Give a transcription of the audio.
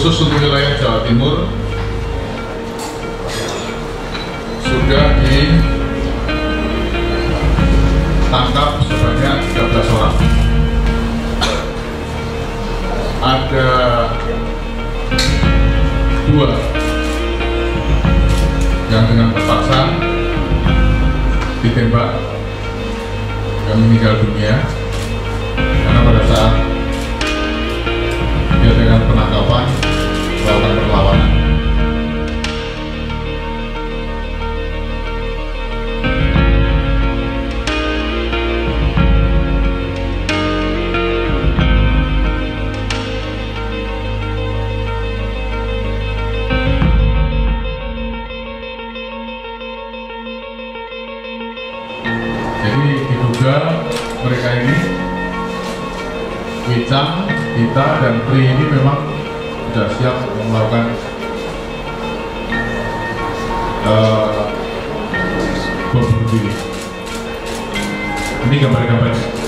khusus untuk wilayah Jawa Timur sudah ditangkap sebanyak 13 orang. Ada dua yang dengan terpaksa ditembak dan meninggal dunia karena pada saat diduga mereka ini Wicang, kita dan Pri ini memang sudah siap melakukan uh, bom bunuh diri. Ini gambar-gambar